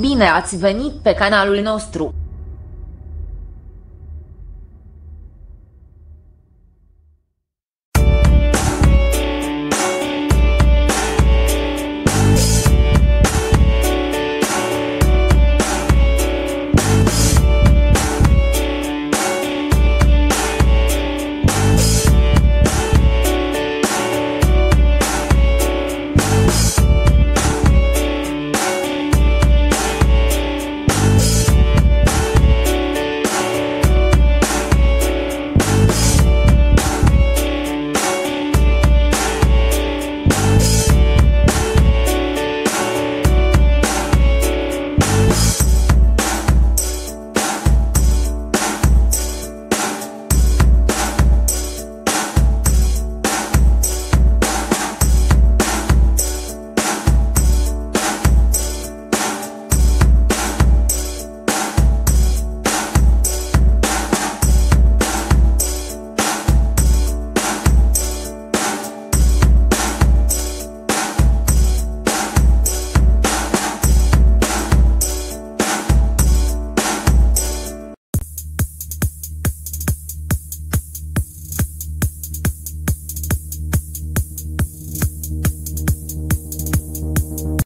Bine ați venit pe canalul nostru!